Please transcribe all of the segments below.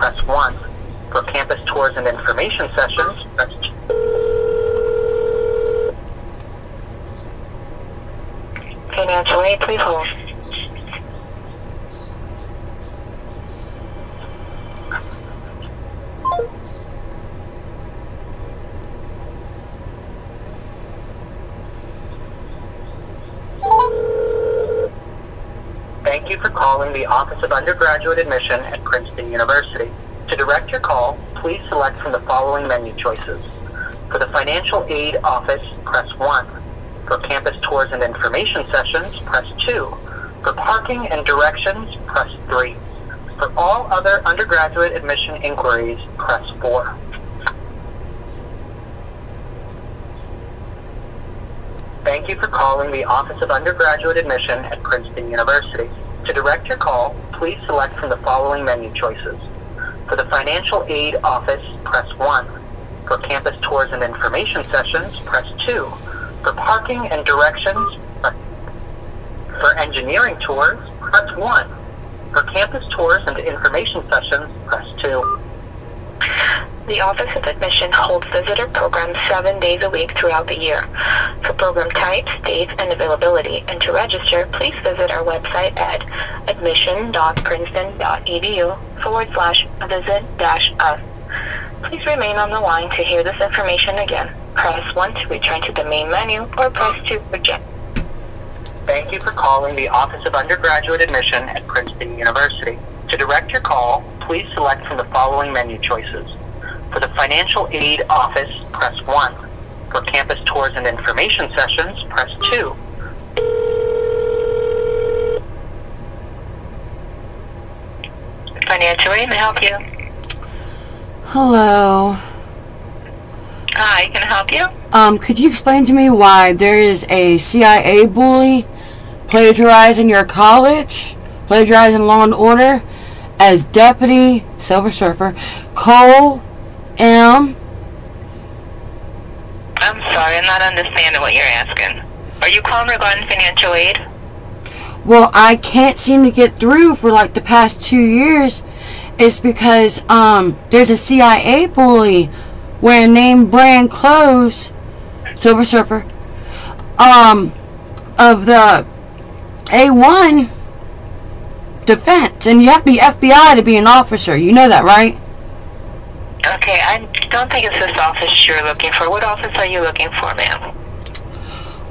press 1. For campus tours and information sessions, press 2. Financial aid, please hold. Thank you for calling the Office of Undergraduate Admission at Princeton University. To direct your call, please select from the following menu choices. For the Financial Aid Office, press 1. For campus tours and information sessions, press 2. For parking and directions, press 3. For all other undergraduate admission inquiries, press 4. Thank you for calling the Office of Undergraduate Admission at Princeton University. To direct your call, please select from the following menu choices. For the Financial Aid Office, press 1. For campus tours and information sessions, press 2. For parking and directions, For engineering tours, press 1. For campus tours and information sessions, press 2. The Office of Admission holds visitor programs seven days a week throughout the year. For program types, dates, and availability, and to register, please visit our website at admission.princeton.edu forward slash visit dash us. Please remain on the line to hear this information again. Press 1 to return to the main menu, or press 2 for jet. Thank you for calling the Office of Undergraduate Admission at Princeton University. To direct your call, please select from the following menu choices. For the Financial Aid Office, press 1. For campus tours and information sessions, press 2. Financial aid, may I help you? Hello. Hi, can I help you? Um, could you explain to me why there is a CIA bully plagiarizing your college, plagiarizing Law and Order, as Deputy Silver Surfer Cole M? I'm sorry, I'm not understanding what you're asking. Are you calling regarding financial aid? Well, I can't seem to get through for like the past two years. It's because um, there's a CIA bully wearing name brand clothes, Silver Surfer, um, of the A1 defense, and you have to be FBI to be an officer. You know that, right? Okay, I don't think it's this office you're looking for. What office are you looking for, ma'am?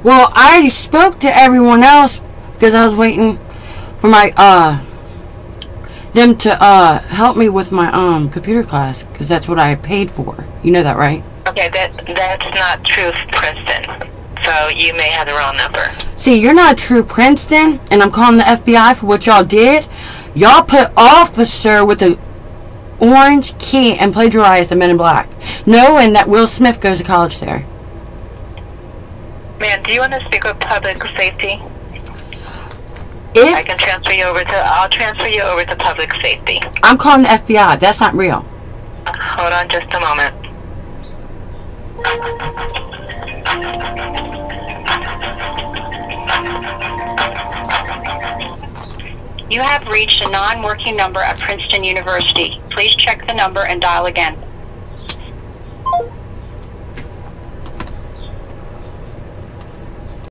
Well, I already spoke to everyone else because I was waiting for my uh them to uh help me with my um computer class because that's what I paid for. You know that, right? Okay, that that's not true, Princeton. So you may have the wrong number. See, you're not true Princeton, and I'm calling the FBI for what y'all did. Y'all put officer with a orange key and plagiarized the Men in Black, knowing that Will Smith goes to college there. Man, do you want to speak with public safety? If I can transfer you over to. I'll transfer you over to public safety. I'm calling the FBI, that's not real. Hold on just a moment. You have reached a non-working number at Princeton University. Please check the number and dial again.